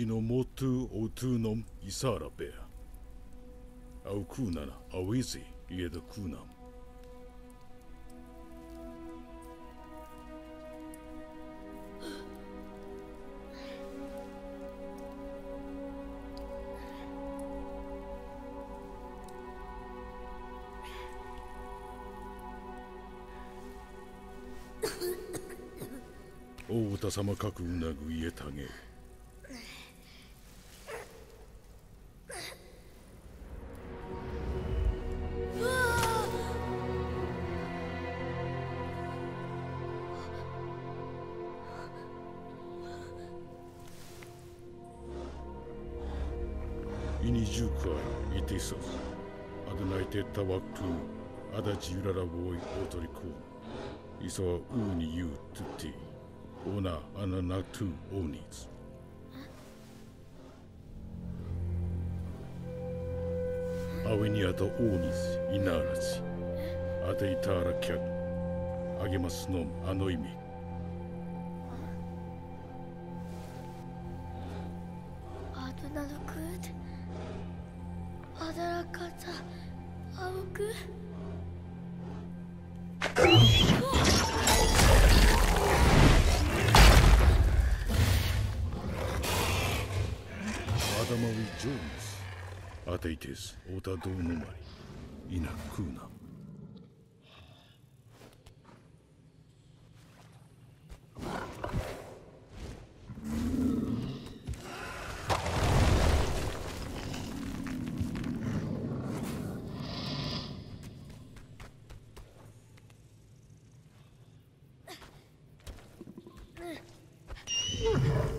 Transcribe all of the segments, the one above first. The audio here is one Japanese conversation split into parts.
イノモトゥオトゥノンイサラペア。アウナアウィゼイエドクナム。王太様かくうなぐ家たげ。Yüzük var, Adınayte tavakkun, adaç yurara boy otoriku. İso uni yu tutti, ona ananatu oniz. Avini ada oniz, inarazi. Ate itara kyak, agemasu nom anoimik. マウイ・ジョーンズ。アテイテス・オタ・ドーノマリイナ・クーナうん。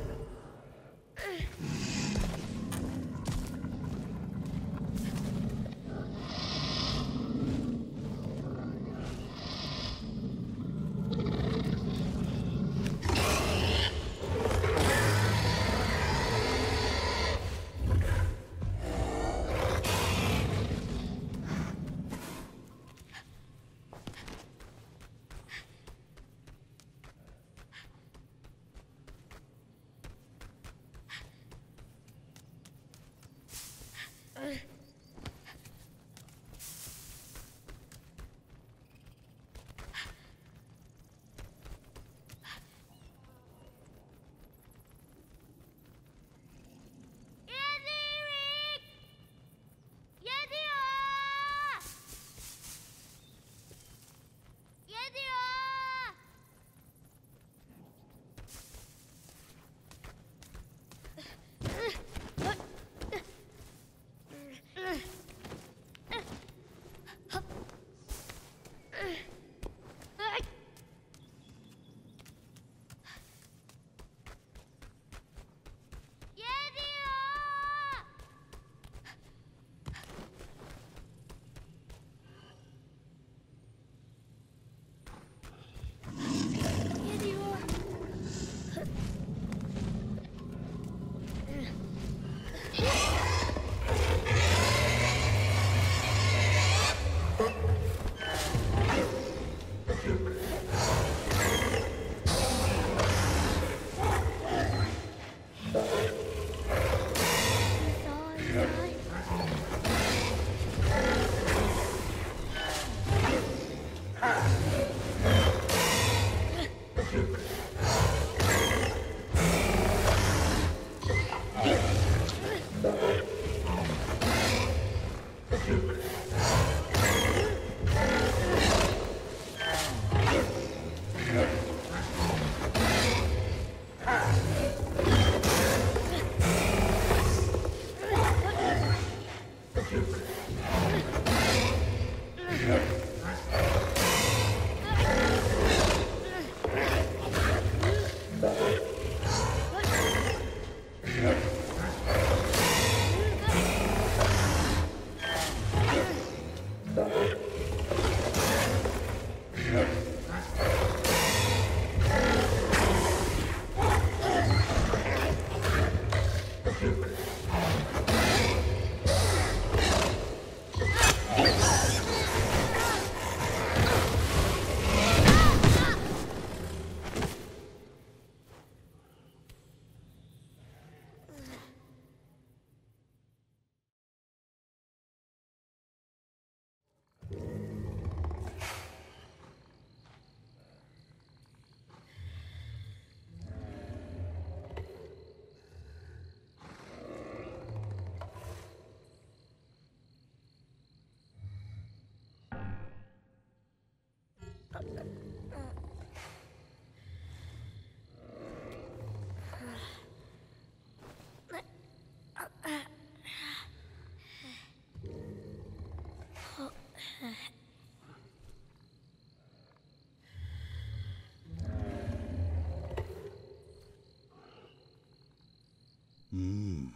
Mm.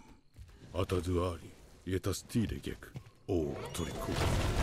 Ataduari, Yetastilegek, O Torikoa.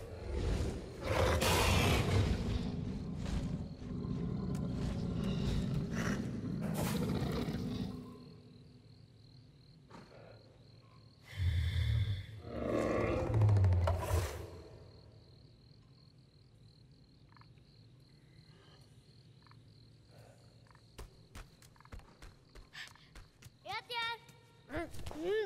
Hum. hum.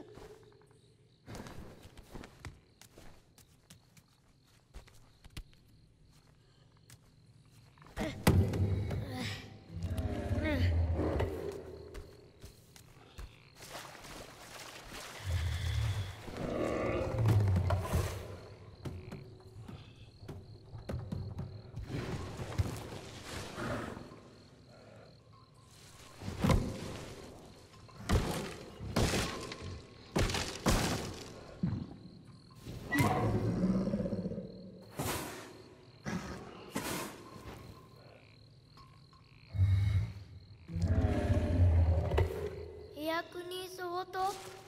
逆に相当。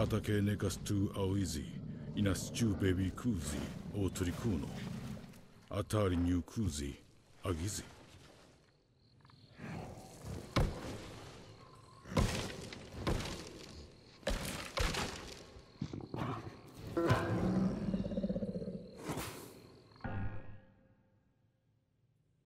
アタケネカストゥアウイゼイナスチューベビークーゼオトリクーノアタリニュークーゼアギゼ